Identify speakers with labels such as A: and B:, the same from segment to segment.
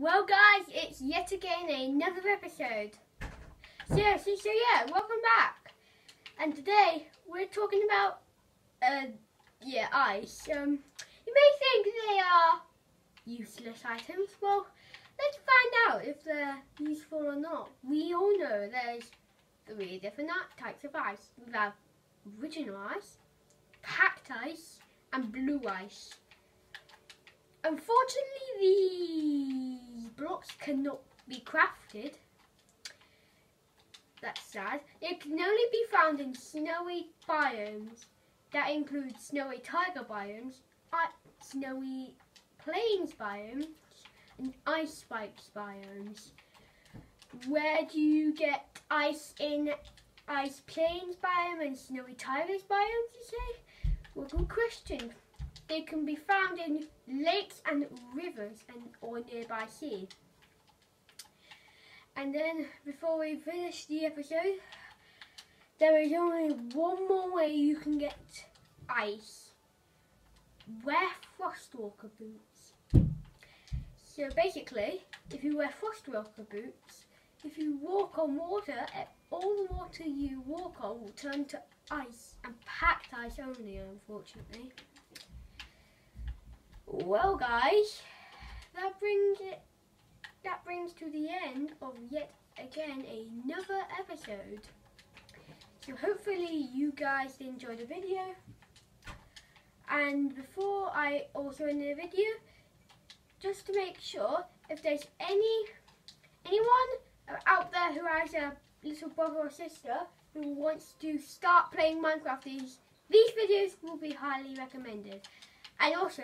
A: Well, guys, it's yet again another episode. So, so, yeah, welcome back. And today we're talking about, uh, yeah, ice. Um, you may think they are useless items. Well, let's find out if they're useful or not. We all know there's three different types of ice. We have original ice, packed ice, and blue ice. Unfortunately, these blocks cannot be crafted. That's sad. It can only be found in snowy biomes. That includes snowy taiga biomes, uh, snowy plains biomes, and ice spikes biomes. Where do you get ice in ice plains biome and snowy taigas biomes, you say? Well, good question. They can be found in lakes and rivers and or nearby sea. And then before we finish the episode, there is only one more way you can get ice. Wear frostwalker boots. So basically, if you wear frostwalker boots, if you walk on water, eh, all the water you walk on will turn to ice and packed ice only, unfortunately. Well, guys, that brings it. That brings to the end of yet again another episode. So hopefully you guys enjoyed the video. And before I also end the video, just to make sure if there's any anyone out there who has a little brother or sister who wants to start playing Minecraft, these these videos will be highly recommended. And also,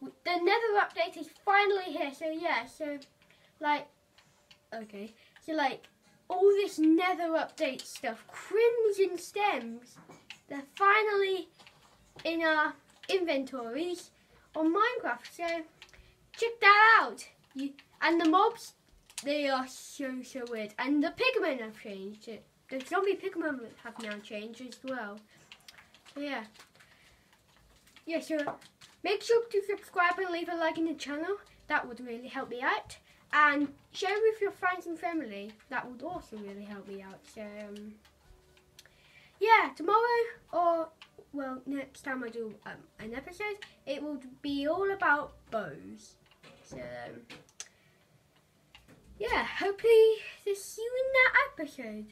A: the nether update is finally here. So yeah, so like, okay, so like all this nether update stuff, crimson stems, they're finally in our inventories on Minecraft. So check that out. You, and the mobs, they are so so weird. And the pigmen have changed. it. The zombie pigmen have now changed as well. So yeah. Yeah, so Make sure to subscribe and leave a like in the channel. That would really help me out. And share with your friends and family. That would also really help me out. So, um, yeah, tomorrow or, well, next time I do um, an episode, it will be all about bows. So, um, yeah, hopefully to see you in that episode.